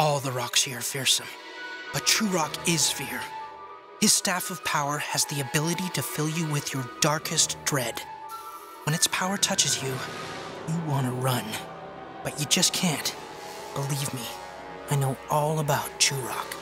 all the Rahkshi are fearsome, but Turahk is fear. His staff of power has the ability to fill you with your darkest dread. When its power touches you, you want to run, but you just can't. Believe me, I know all about Turahk.